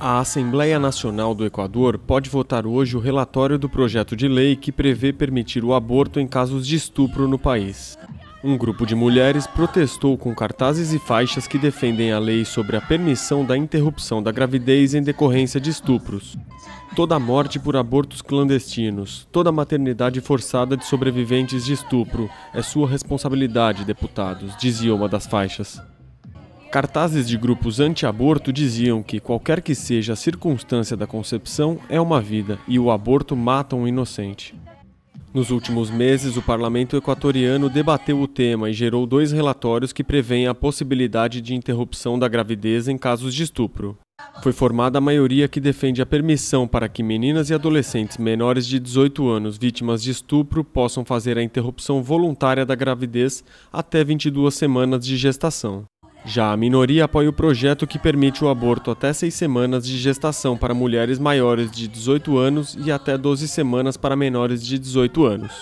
A Assembleia Nacional do Equador pode votar hoje o relatório do projeto de lei que prevê permitir o aborto em casos de estupro no país. Um grupo de mulheres protestou com cartazes e faixas que defendem a lei sobre a permissão da interrupção da gravidez em decorrência de estupros. Toda morte por abortos clandestinos, toda maternidade forçada de sobreviventes de estupro é sua responsabilidade, deputados, dizia uma das faixas. Cartazes de grupos anti-aborto diziam que qualquer que seja a circunstância da concepção é uma vida e o aborto mata um inocente. Nos últimos meses, o parlamento equatoriano debateu o tema e gerou dois relatórios que prevêem a possibilidade de interrupção da gravidez em casos de estupro. Foi formada a maioria que defende a permissão para que meninas e adolescentes menores de 18 anos vítimas de estupro possam fazer a interrupção voluntária da gravidez até 22 semanas de gestação. Já a minoria apoia o projeto que permite o aborto até seis semanas de gestação para mulheres maiores de 18 anos e até 12 semanas para menores de 18 anos.